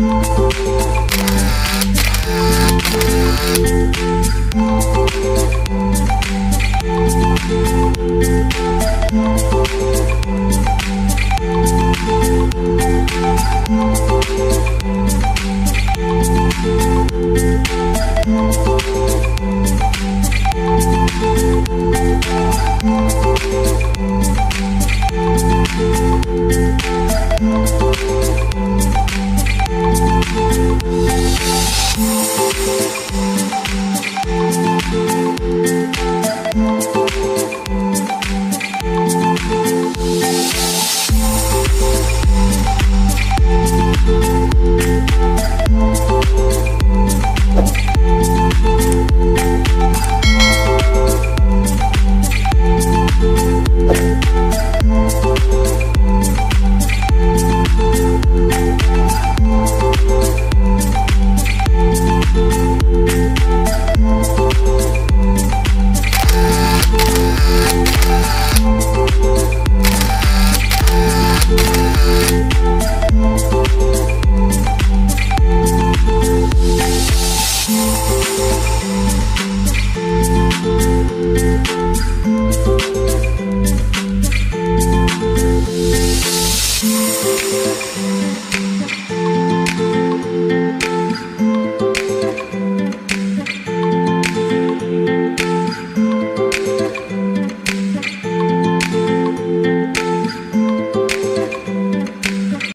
Música